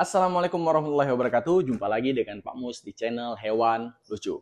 Assalamualaikum warahmatullahi wabarakatuh. Jumpa lagi dengan Pak Mus di channel Hewan Lucu.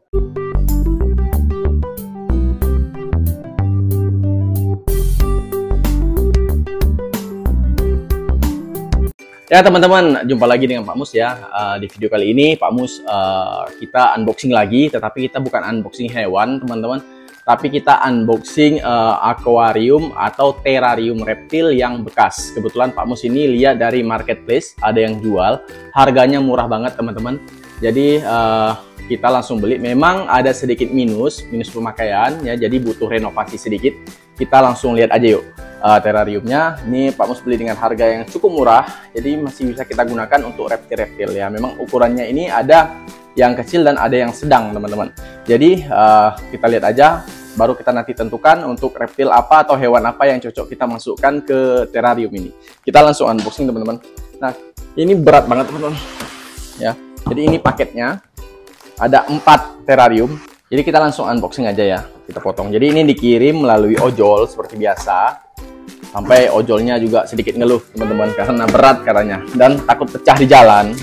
Ya teman-teman, jumpa lagi dengan Pak Mus ya. Uh, di video kali ini Pak Mus uh, kita unboxing lagi, tetapi kita bukan unboxing hewan teman-teman, tapi kita unboxing uh, akuarium atau terrarium reptil yang bekas. Kebetulan Pak Mus ini lihat dari marketplace ada yang jual, harganya murah banget teman-teman. Jadi uh, kita langsung beli. Memang ada sedikit minus, minus pemakaian ya, jadi butuh renovasi sedikit. Kita langsung lihat aja yuk uh, terrariumnya. Ini Pak Mus beli dengan harga yang cukup murah, jadi masih bisa kita gunakan untuk reptil-reptil ya. Memang ukurannya ini ada yang kecil dan ada yang sedang teman-teman. Jadi uh, kita lihat aja, baru kita nanti tentukan untuk reptil apa atau hewan apa yang cocok kita masukkan ke terrarium ini. Kita langsung unboxing teman-teman. Nah ini berat banget teman-teman. Ya, jadi ini paketnya ada empat terrarium. Jadi kita langsung unboxing aja ya, kita potong. Jadi ini dikirim melalui ojol seperti biasa sampai ojolnya juga sedikit ngeluh teman-teman karena berat katanya dan takut pecah di jalan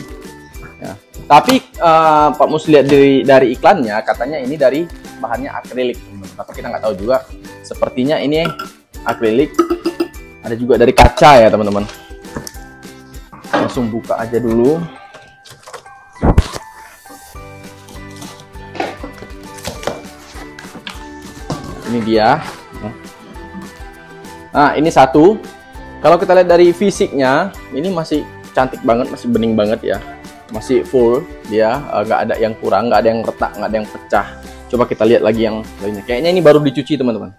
ya. tapi uh, Pak Mus lihat dari, dari iklannya katanya ini dari bahannya akrilik tapi kita nggak tahu juga sepertinya ini akrilik ada juga dari kaca ya teman-teman langsung buka aja dulu ini dia Nah, ini satu. Kalau kita lihat dari fisiknya, ini masih cantik banget, masih bening banget ya. Masih full dia, eh, nggak ada yang kurang, nggak ada yang retak, nggak ada yang pecah. Coba kita lihat lagi yang lainnya. Kayaknya ini baru dicuci teman-teman.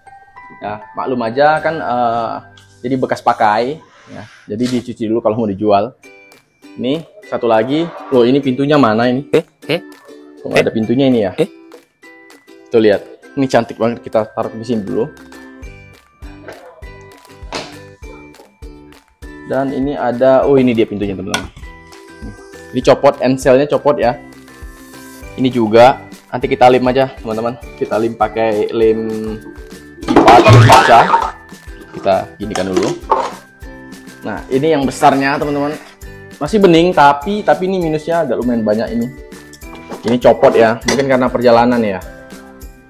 Ya, maklum aja kan uh, jadi bekas pakai. Ya, jadi dicuci dulu kalau mau dijual. Ini satu lagi. Loh, ini pintunya mana ini? Eh, eh, Kok nggak ada pintunya ini ya? Eh. Tuh lihat, ini cantik banget. Kita taruh di sini dulu. dan ini ada oh ini dia pintunya teman-teman ini copot enselnya copot ya ini juga nanti kita lem aja teman-teman. Kita lem pakai lem pipa kaca. Kita ginikan dulu. Nah ini yang besarnya teman-teman. Masih bening tapi tapi ini minusnya agak lumayan banyak ini. Ini copot ya mungkin karena perjalanan ya.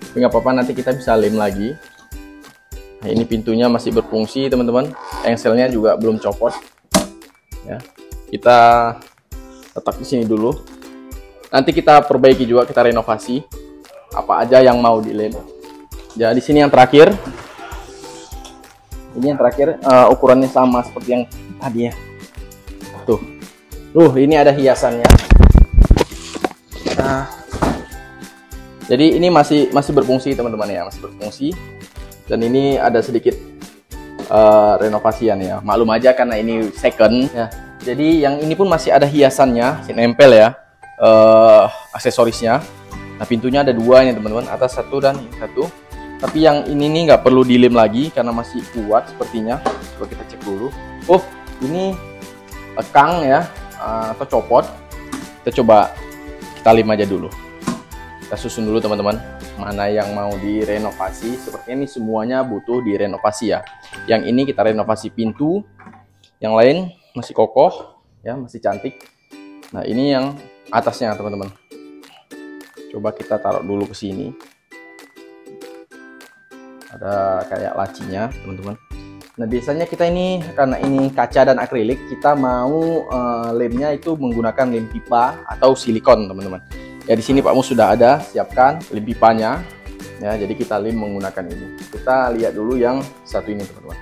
Tapi nggak apa-apa nanti kita bisa lem lagi. Nah, ini pintunya masih berfungsi teman-teman. Engselnya juga belum copot. Ya, kita letak di sini dulu. Nanti kita perbaiki juga, kita renovasi apa aja yang mau dilem. Ya, di sini yang terakhir. Ini yang terakhir uh, ukurannya sama seperti yang tadi ya. Tuh. Tuh, ini ada hiasannya. Nah, jadi ini masih masih berfungsi teman-teman ya, masih berfungsi dan ini ada sedikit uh, renovasian ya maklum aja karena ini second ya jadi yang ini pun masih ada hiasannya nempel ya uh, aksesorisnya. Nah pintunya ada dua ini teman-teman. Atas satu dan satu. Tapi yang ini nih nggak perlu dilem lagi karena masih kuat sepertinya. Coba kita cek dulu. Oh ini lekang ya uh, atau copot. Kita coba kita lem aja dulu. Kita susun dulu teman-teman mana yang mau direnovasi. Sepertinya ini semuanya butuh direnovasi ya. Yang ini kita renovasi pintu. Yang lain masih kokoh ya masih cantik. Nah ini yang atasnya teman-teman. Coba kita taruh dulu ke sini. Ada kayak lacinya teman-teman. Nah biasanya kita ini karena ini kaca dan akrilik kita mau uh, lemnya itu menggunakan lem pipa atau silikon teman-teman. Ya di sini Pak Mus sudah ada siapkan lem pipanya. Ya jadi kita lem menggunakan ini. Kita lihat dulu yang satu ini teman-teman.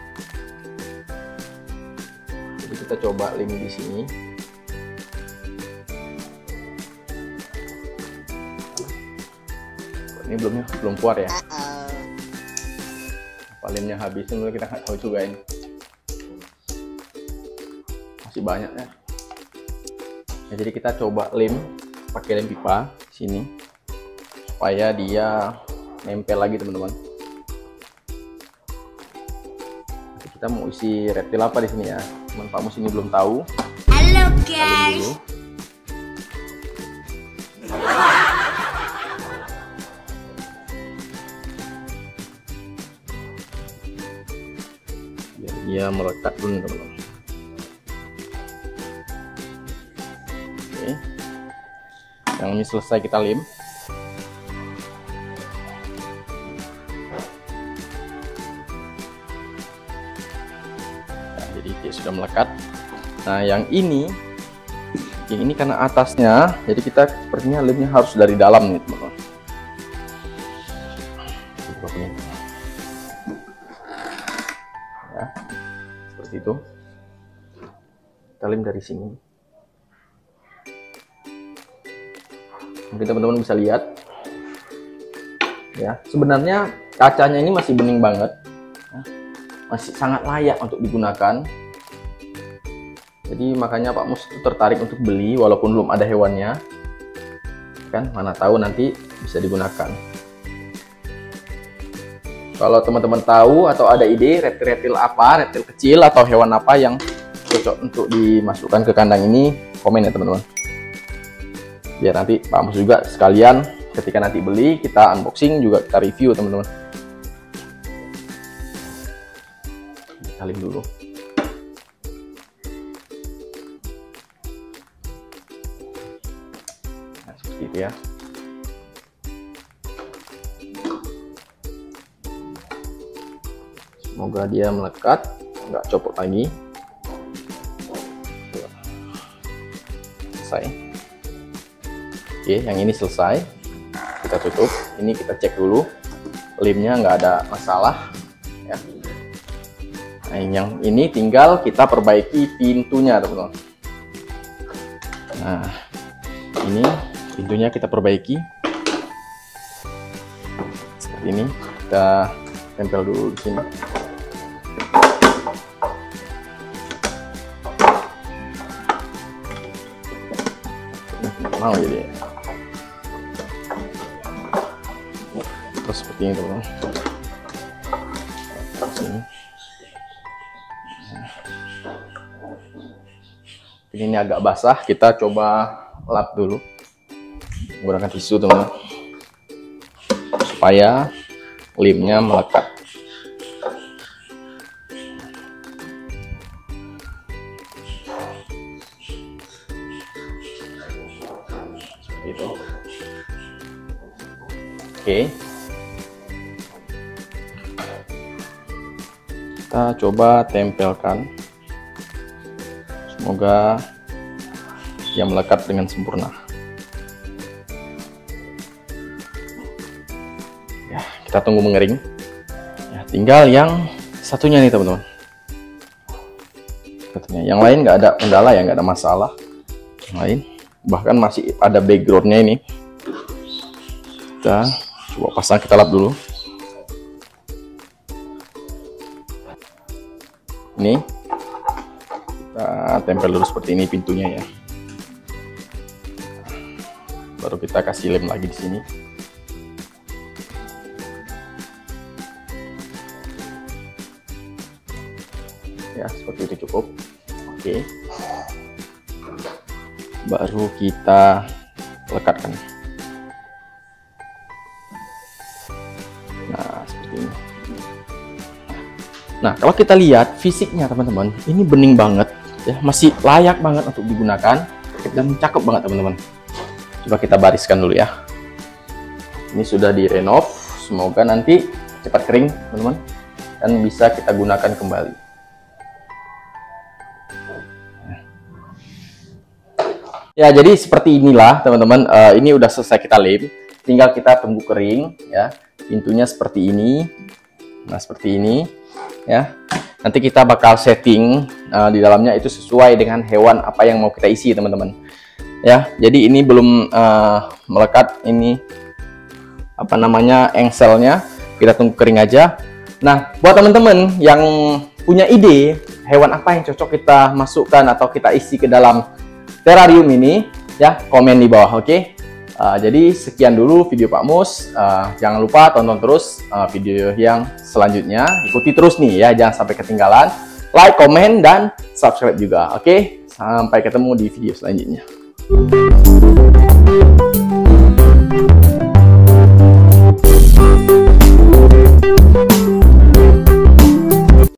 Jadi kita coba lem di sini ini belum belum keluar ya? Apa lemnya habis ini kita nggak tahu juga ini. Masih banyak ya. ya jadi kita coba lem pakai lem pipa sini supaya dia nempel lagi teman-teman. Kita mau isi reptil apa di sini ya? Teman Pak Mus ini belum tahu. Halo guys dia melekat dulu teman-teman Oke. Yang ini selesai kita lem. Nah, jadi dia sudah melekat. Nah, yang ini yang ini karena atasnya, jadi kita sepertinya lemnya harus dari dalam nih, teman-teman. Lem dari sini. Mungkin teman-teman bisa lihat. Ya, sebenarnya kacanya ini masih bening banget. Ya, masih sangat layak untuk digunakan. Jadi makanya Pak Mus itu tertarik untuk beli walaupun belum ada hewannya. Kan mana tahu nanti bisa digunakan. Kalau teman-teman tahu atau ada ide reptil-reptil apa, reptil kecil atau hewan apa yang cocok untuk dimasukkan ke kandang ini, komen ya teman-teman. Biar nanti Pak Mus juga sekalian ketika nanti beli kita unboxing juga kita review teman-teman. Saling dulu. Nah seperti itu ya. Semoga dia melekat nggak copot lagi selesai Oke, yang ini selesai. Kita tutup. Ini kita cek dulu. Limnya nggak ada masalah. Ya. Nah, yang ini tinggal kita perbaiki pintunya, teman-teman. Nah, ini pintunya kita perbaiki. Seperti ini. Kita tempel dulu di sini. Mau jadi ya. terus seperti ini teman ini agak basah kita coba lap dulu. Menggunakan tisu teman supaya limnya melekat seperti itu oke. Kita coba tempelkan. Semoga yang melekat dengan sempurna. Ya kita tunggu mengering. Ya tinggal yang satunya nih teman-teman. Yang lain nggak ada kendala ya nggak ada masalah. Yang lain bahkan masih ada backgroundnya ini. Kita coba pasang kita lap dulu. Ini. Kita tempel dulu seperti ini pintunya ya. Baru kita kasih lem lagi di sini. Ya seperti itu cukup. Oke baru kita lekatkan nah seperti ini Nah, kalau kita lihat fisiknya teman-teman, ini bening banget ya, masih layak banget untuk digunakan dan cakep banget teman-teman. Coba kita bariskan dulu ya. Ini sudah direnov, semoga nanti cepat kering teman-teman dan bisa kita gunakan kembali. Ya, jadi seperti inilah teman-teman. Uh, ini udah selesai kita lem, tinggal kita tunggu kering ya. Pintunya seperti ini. Nah, seperti ini ya nanti kita bakal setting uh, di dalamnya itu sesuai dengan hewan apa yang mau kita isi teman-teman ya jadi ini belum uh, melekat ini apa namanya engselnya kita tunggu kering aja nah buat teman-teman yang punya ide hewan apa yang cocok kita masukkan atau kita isi ke dalam terrarium ini ya komen di bawah oke okay? Uh, jadi sekian dulu video Pak Mus. Uh, jangan lupa tonton terus uh, video yang selanjutnya. Ikuti terus nih ya, jangan sampai ketinggalan. Like, komen, dan subscribe juga. Oke, okay? sampai ketemu di video selanjutnya.